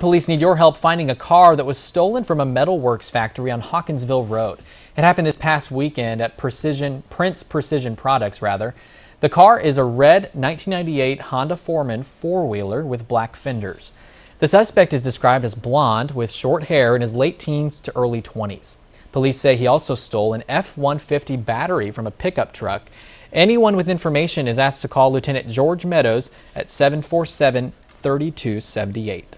Police need your help finding a car that was stolen from a metalworks factory on Hawkinsville Road. It happened this past weekend at Precision Prince Precision Products rather. The car is a red 1998 Honda Foreman four-wheeler with black fenders. The suspect is described as blonde with short hair in his late teens to early 20s. Police say he also stole an F-150 battery from a pickup truck. Anyone with information is asked to call Lieutenant George Meadows at 747 3278.